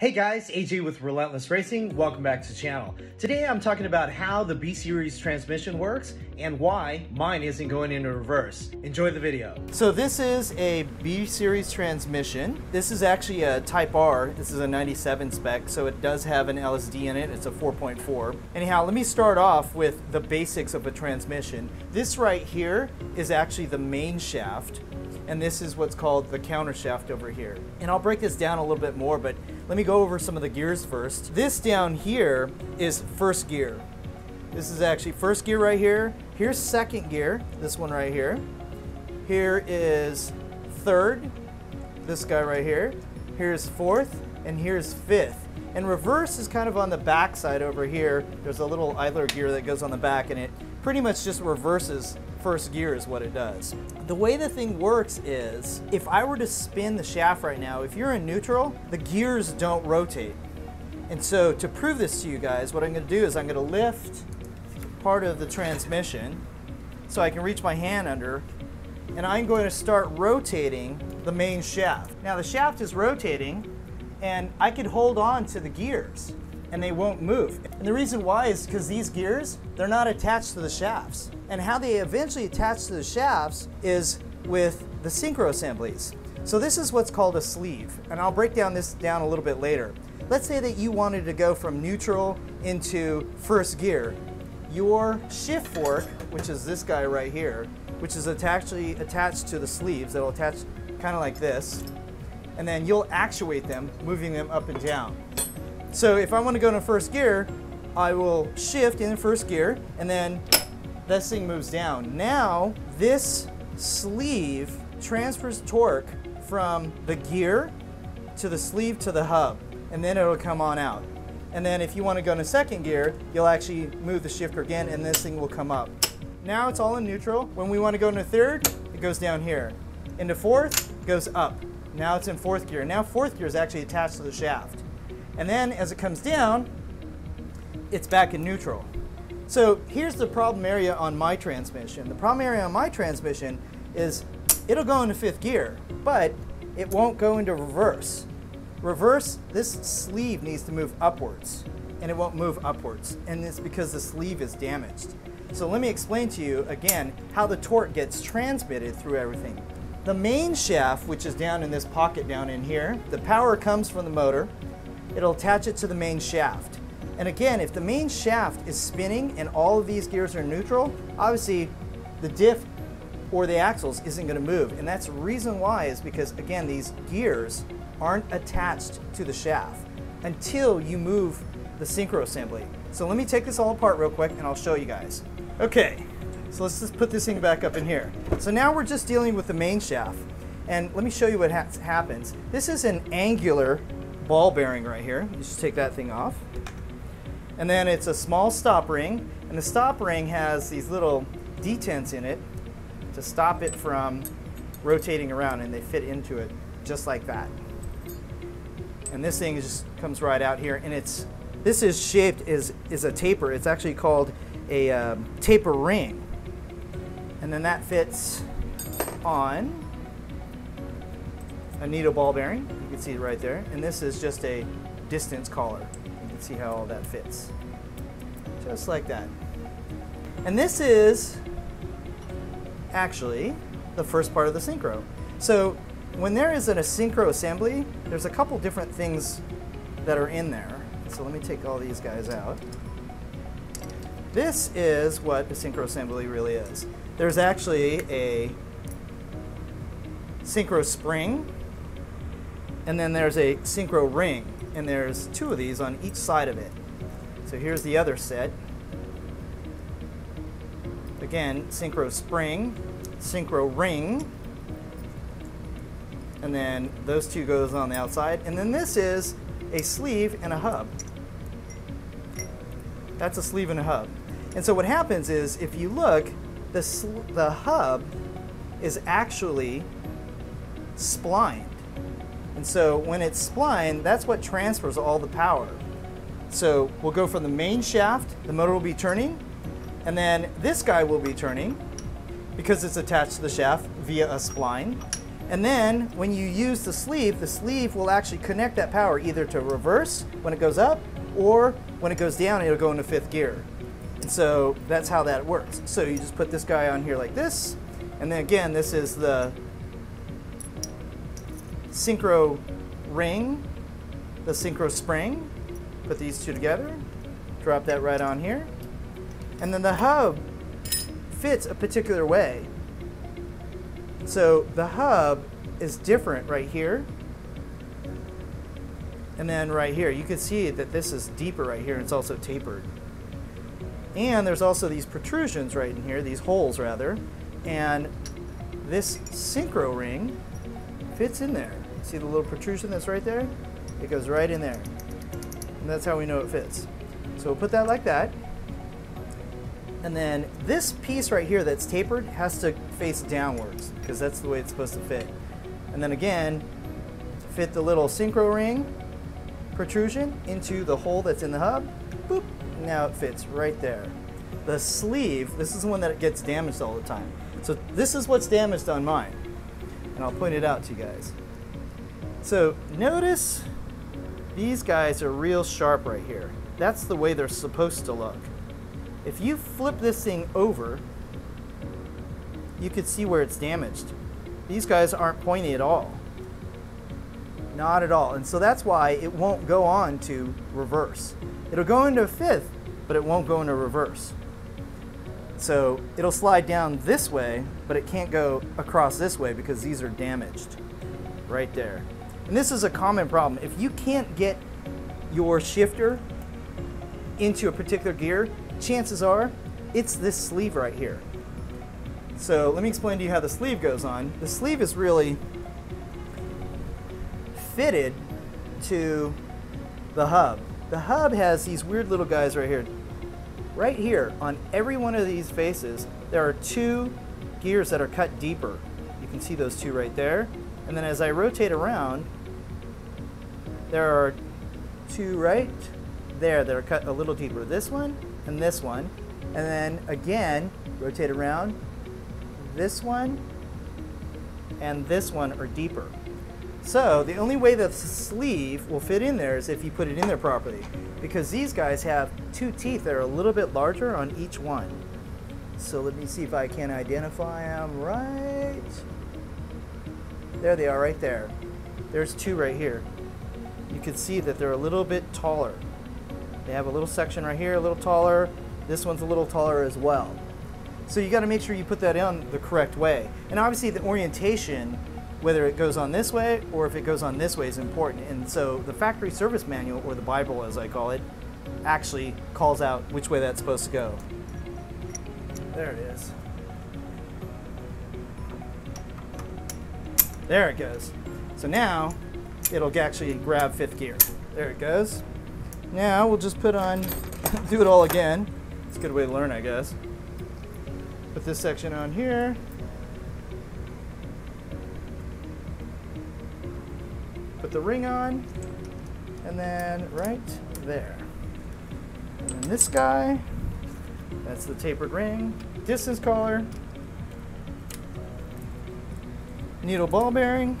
Hey guys, AJ with Relentless Racing. Welcome back to the channel. Today I'm talking about how the B-Series transmission works and why mine isn't going into reverse. Enjoy the video. So this is a B-Series transmission. This is actually a Type R. This is a 97 spec, so it does have an LSD in it. It's a 4.4. Anyhow, let me start off with the basics of a transmission. This right here is actually the main shaft and this is what's called the counter shaft over here. And I'll break this down a little bit more, but let me go over some of the gears first. This down here is first gear. This is actually first gear right here. Here's second gear, this one right here. Here is third, this guy right here. Here's fourth, and here's fifth. And reverse is kind of on the back side over here. There's a little idler gear that goes on the back, and it pretty much just reverses first gear is what it does. The way the thing works is, if I were to spin the shaft right now, if you're in neutral, the gears don't rotate. And so to prove this to you guys, what I'm gonna do is I'm gonna lift part of the transmission so I can reach my hand under and I'm going to start rotating the main shaft. Now the shaft is rotating and I could hold on to the gears and they won't move. And the reason why is because these gears, they're not attached to the shafts. And how they eventually attach to the shafts is with the synchro assemblies. So this is what's called a sleeve, and I'll break down this down a little bit later. Let's say that you wanted to go from neutral into first gear. Your shift fork, which is this guy right here, which is actually attached to the sleeves, that'll attach kind of like this, and then you'll actuate them, moving them up and down. So if I want to go into first gear, I will shift in first gear and then this thing moves down. Now this sleeve transfers torque from the gear to the sleeve to the hub and then it'll come on out. And then if you want to go into second gear, you'll actually move the shifter again and this thing will come up. Now it's all in neutral. When we want to go into third, it goes down here. Into fourth, goes up. Now it's in fourth gear. Now fourth gear is actually attached to the shaft. And then as it comes down, it's back in neutral. So here's the problem area on my transmission. The problem area on my transmission is it'll go into fifth gear, but it won't go into reverse. Reverse, this sleeve needs to move upwards, and it won't move upwards, and it's because the sleeve is damaged. So let me explain to you again how the torque gets transmitted through everything. The main shaft, which is down in this pocket down in here, the power comes from the motor, it'll attach it to the main shaft. And again, if the main shaft is spinning and all of these gears are neutral, obviously the diff or the axles isn't going to move. And that's the reason why is because, again, these gears aren't attached to the shaft until you move the synchro assembly. So let me take this all apart real quick and I'll show you guys. Okay, so let's just put this thing back up in here. So now we're just dealing with the main shaft. And let me show you what ha happens. This is an angular ball bearing right here. You just take that thing off. And then it's a small stop ring, and the stop ring has these little detents in it to stop it from rotating around, and they fit into it just like that. And this thing just comes right out here, and it's this is shaped is is a taper. It's actually called a um, taper ring, and then that fits on a needle ball bearing. Can see right there. And this is just a distance collar. You can see how all that fits. Just like that. And this is actually the first part of the synchro. So when there is an, a synchro assembly, there's a couple different things that are in there. So let me take all these guys out. This is what the synchro assembly really is. There's actually a synchro spring and then there's a synchro ring, and there's two of these on each side of it. So here's the other set. Again, synchro spring, synchro ring, and then those two goes on the outside. And then this is a sleeve and a hub. That's a sleeve and a hub. And so what happens is, if you look, the, the hub is actually splined. And so when it's spline, that's what transfers all the power. So we'll go from the main shaft, the motor will be turning, and then this guy will be turning because it's attached to the shaft via a spline. And then when you use the sleeve, the sleeve will actually connect that power either to reverse when it goes up or when it goes down, it'll go into fifth gear. And so that's how that works. So you just put this guy on here like this. And then again, this is the synchro ring, the synchro spring. Put these two together, drop that right on here. And then the hub fits a particular way. So the hub is different right here. And then right here, you can see that this is deeper right here, and it's also tapered. And there's also these protrusions right in here, these holes rather. And this synchro ring fits in there. See the little protrusion that's right there? It goes right in there. And that's how we know it fits. So we'll put that like that. And then this piece right here that's tapered has to face downwards because that's the way it's supposed to fit. And then again, fit the little synchro ring protrusion into the hole that's in the hub. Boop, now it fits right there. The sleeve, this is the one that gets damaged all the time. So this is what's damaged on mine. And I'll point it out to you guys. So notice these guys are real sharp right here. That's the way they're supposed to look. If you flip this thing over, you could see where it's damaged. These guys aren't pointy at all. Not at all. And so that's why it won't go on to reverse. It'll go into fifth, but it won't go into reverse. So it'll slide down this way, but it can't go across this way because these are damaged right there. And this is a common problem. If you can't get your shifter into a particular gear, chances are it's this sleeve right here. So let me explain to you how the sleeve goes on. The sleeve is really fitted to the hub. The hub has these weird little guys right here. Right here on every one of these faces, there are two gears that are cut deeper. You can see those two right there. And then as I rotate around, there are two right there that are cut a little deeper. This one and this one. And then again, rotate around. This one and this one are deeper. So the only way the sleeve will fit in there is if you put it in there properly. Because these guys have two teeth that are a little bit larger on each one. So let me see if I can identify them right. There they are right there. There's two right here. You can see that they're a little bit taller. They have a little section right here, a little taller. This one's a little taller as well. So you got to make sure you put that in the correct way. And obviously the orientation, whether it goes on this way or if it goes on this way is important. And so the factory service manual, or the Bible as I call it, actually calls out which way that's supposed to go. There it is. There it goes. So now it'll actually grab fifth gear. There it goes. Now we'll just put on, do it all again. It's a good way to learn, I guess. Put this section on here. Put the ring on, and then right there. And then this guy, that's the tapered ring. Distance collar. Needle ball bearing.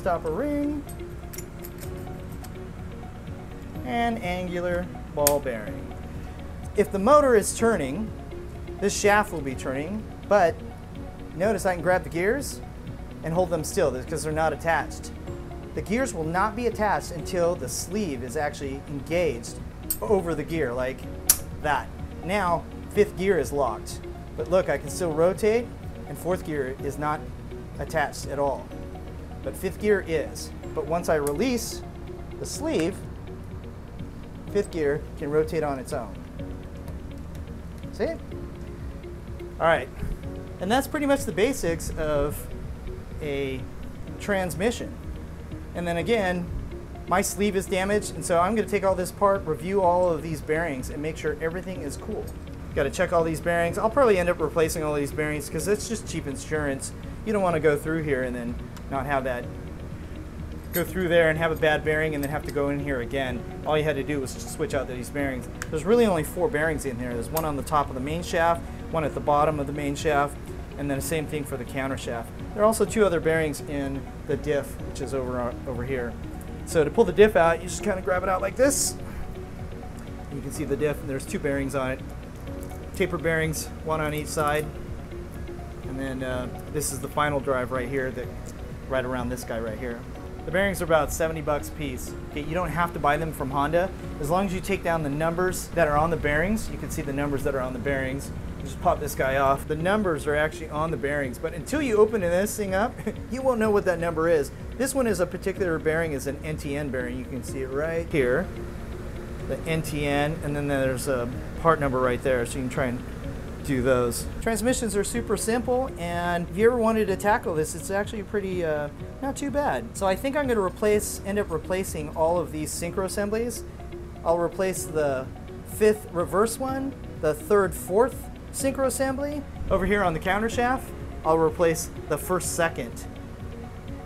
Stopper ring and angular ball bearing. If the motor is turning, this shaft will be turning, but notice I can grab the gears and hold them still because they're not attached. The gears will not be attached until the sleeve is actually engaged over the gear like that. Now, fifth gear is locked. But look, I can still rotate and fourth gear is not attached at all. But fifth gear is. But once I release the sleeve, fifth gear can rotate on its own. See? All right. And that's pretty much the basics of a transmission. And then again, my sleeve is damaged, and so I'm going to take all this apart, review all of these bearings, and make sure everything is cool. Got to check all these bearings. I'll probably end up replacing all these bearings because it's just cheap insurance. You don't want to go through here and then not have that go through there and have a bad bearing and then have to go in here again. All you had to do was just switch out these bearings. There's really only four bearings in here. There's one on the top of the main shaft, one at the bottom of the main shaft, and then the same thing for the counter shaft. There are also two other bearings in the diff, which is over, over here. So to pull the diff out, you just kind of grab it out like this. You can see the diff, and there's two bearings on it. Taper bearings, one on each side. And then uh, this is the final drive right here, that right around this guy right here. The bearings are about 70 bucks a piece. Okay, you don't have to buy them from Honda. As long as you take down the numbers that are on the bearings, you can see the numbers that are on the bearings. Just pop this guy off. The numbers are actually on the bearings, but until you open this thing up, you won't know what that number is. This one is a particular bearing, is an NTN bearing. You can see it right here, the NTN, and then there's a part number right there, so you can try and do those. Transmissions are super simple, and if you ever wanted to tackle this, it's actually pretty, uh, not too bad. So I think I'm gonna replace, end up replacing all of these synchro assemblies. I'll replace the fifth reverse one, the third, fourth synchro assembly. Over here on the counter shaft, I'll replace the first, second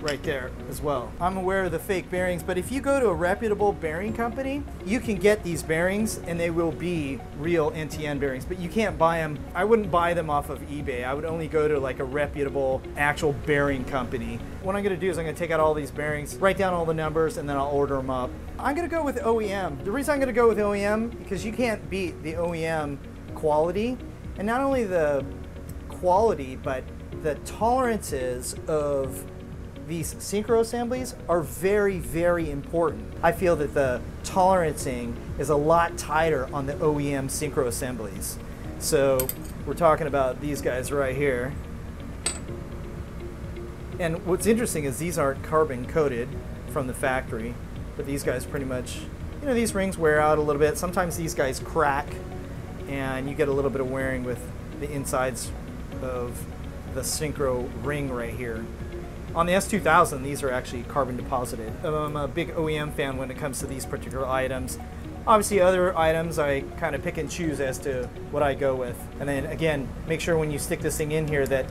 right there as well. I'm aware of the fake bearings, but if you go to a reputable bearing company, you can get these bearings and they will be real NTN bearings, but you can't buy them. I wouldn't buy them off of eBay. I would only go to like a reputable actual bearing company. What I'm gonna do is I'm gonna take out all these bearings, write down all the numbers, and then I'll order them up. I'm gonna go with OEM. The reason I'm gonna go with OEM, because you can't beat the OEM quality, and not only the quality, but the tolerances of these synchro assemblies are very, very important. I feel that the tolerancing is a lot tighter on the OEM synchro assemblies. So we're talking about these guys right here. And what's interesting is these aren't carbon coated from the factory, but these guys pretty much, you know, these rings wear out a little bit. Sometimes these guys crack and you get a little bit of wearing with the insides of the synchro ring right here. On the S2000, these are actually carbon deposited. Um, I'm a big OEM fan when it comes to these particular items. Obviously, other items I kind of pick and choose as to what I go with. And then again, make sure when you stick this thing in here that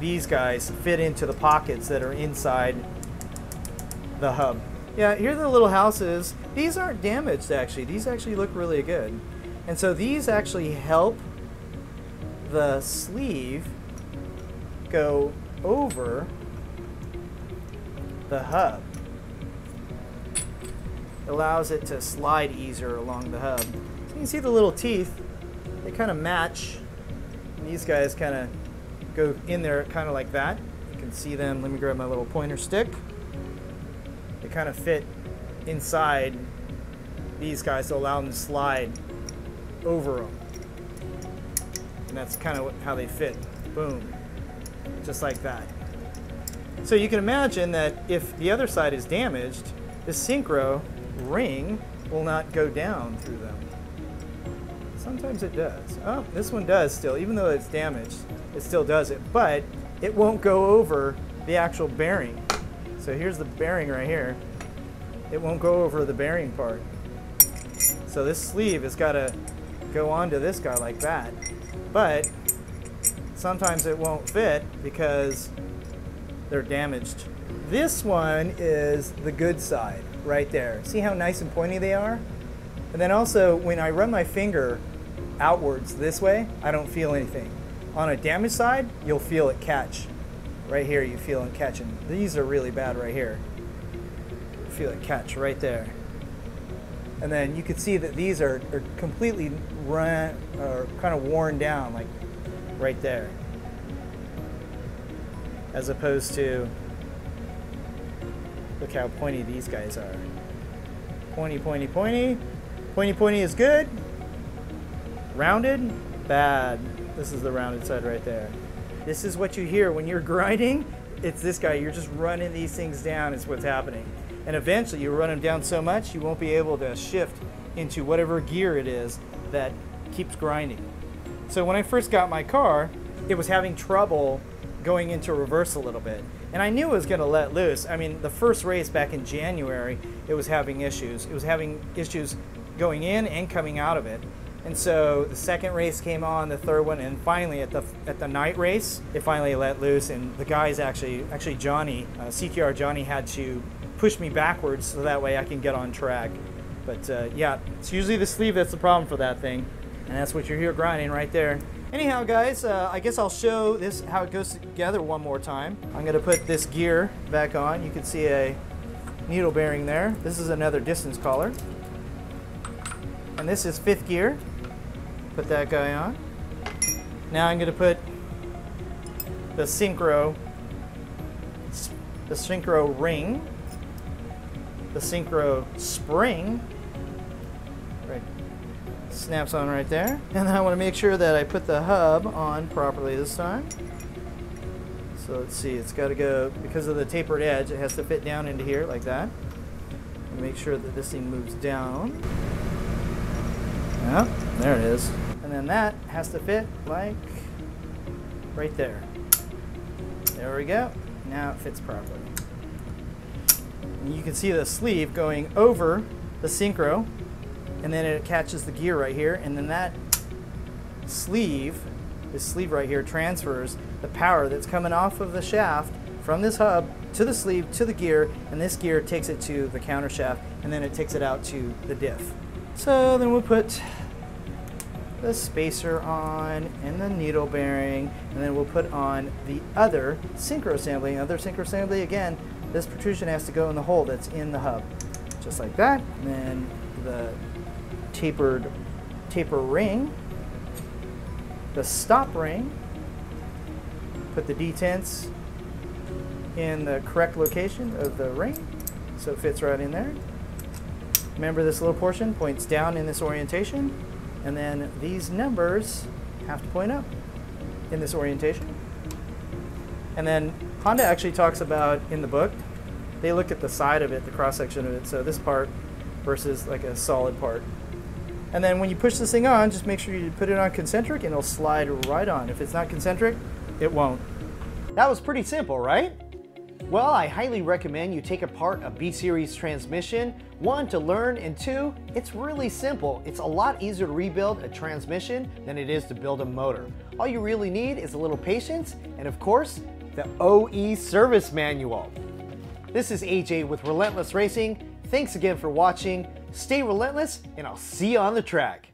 these guys fit into the pockets that are inside the hub. Yeah, here are the little houses. These aren't damaged actually. These actually look really good. And so these actually help the sleeve go over the hub. It allows it to slide easier along the hub. You can see the little teeth, they kind of match. And these guys kind of go in there kind of like that. You can see them, let me grab my little pointer stick. They kind of fit inside these guys to allow them to slide over them. And that's kind of how they fit. Boom. Just like that. So you can imagine that if the other side is damaged, the synchro ring will not go down through them. Sometimes it does. Oh, this one does still, even though it's damaged, it still does it, but it won't go over the actual bearing. So here's the bearing right here. It won't go over the bearing part. So this sleeve has got to go onto this guy like that. But sometimes it won't fit because they're damaged. This one is the good side right there. See how nice and pointy they are? And then also when I run my finger outwards this way, I don't feel anything. On a damaged side, you'll feel it catch. Right here, you feel it catching. These are really bad right here. Feel it catch right there. And then you can see that these are, are completely run or kind of worn down, like right there as opposed to look how pointy these guys are. Pointy, pointy, pointy. Pointy, pointy is good. Rounded, bad. This is the rounded side right there. This is what you hear when you're grinding. It's this guy. You're just running these things down is what's happening. And eventually you run them down so much you won't be able to shift into whatever gear it is that keeps grinding. So when I first got my car, it was having trouble going into reverse a little bit. And I knew it was going to let loose. I mean, the first race back in January, it was having issues. It was having issues going in and coming out of it. And so the second race came on, the third one, and finally at the at the night race, it finally let loose. And the guys actually, actually Johnny, uh, CTR Johnny, had to push me backwards so that way I can get on track. But uh, yeah, it's usually the sleeve that's the problem for that thing, and that's what you're here grinding right there. Anyhow, guys, uh, I guess I'll show this how it goes together one more time. I'm gonna put this gear back on. You can see a needle bearing there. This is another distance collar. And this is fifth gear. Put that guy on. Now I'm gonna put the synchro, the synchro ring, the synchro spring, snaps on right there. And I wanna make sure that I put the hub on properly this time. So let's see, it's got to go, because of the tapered edge, it has to fit down into here like that. And make sure that this thing moves down. Yeah, there it is. And then that has to fit like right there. There we go. Now it fits properly. And you can see the sleeve going over the synchro and then it catches the gear right here and then that sleeve this sleeve right here transfers the power that's coming off of the shaft from this hub to the sleeve to the gear and this gear takes it to the counter shaft and then it takes it out to the diff. So then we'll put the spacer on and the needle bearing and then we'll put on the other synchro assembly. Another synchro assembly again this protrusion has to go in the hole that's in the hub just like that and then the tapered taper ring the stop ring, put the detents in the correct location of the ring so it fits right in there. Remember this little portion points down in this orientation and then these numbers have to point up in this orientation. And then Honda actually talks about in the book, they look at the side of it, the cross section of it, so this part versus like a solid part. And then when you push this thing on, just make sure you put it on concentric and it'll slide right on. If it's not concentric, it won't. That was pretty simple, right? Well, I highly recommend you take apart a B-Series transmission. One, to learn, and two, it's really simple. It's a lot easier to rebuild a transmission than it is to build a motor. All you really need is a little patience and of course, the OE service manual. This is AJ with Relentless Racing. Thanks again for watching. Stay relentless, and I'll see you on the track.